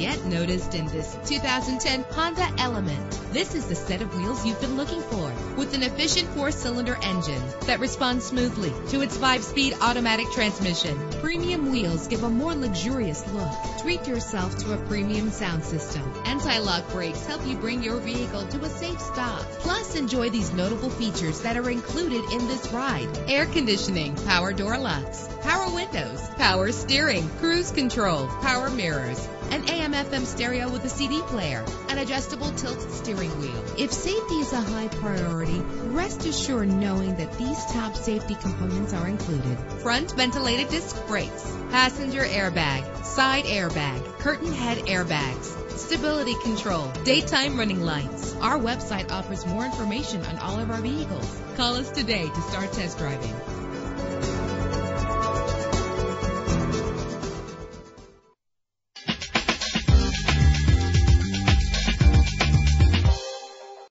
noticed in this 2010 Honda Element. This is the set of wheels you've been looking for with an efficient four-cylinder engine that responds smoothly to its five-speed automatic transmission. Premium wheels give a more luxurious look. Treat yourself to a premium sound system. Anti-lock brakes help you bring your vehicle to a safe stop. Plus, enjoy these notable features that are included in this ride. Air conditioning, power door locks, power windows, power steering, cruise control, power mirrors, an AM FM stereo with a CD player, an adjustable tilt steering wheel. If safety is a high priority, rest assured knowing that these top safety components are included. Front ventilated disc brakes, passenger airbag, side airbag, curtain head airbags, stability control, daytime running lights. Our website offers more information on all of our vehicles. Call us today to start test driving.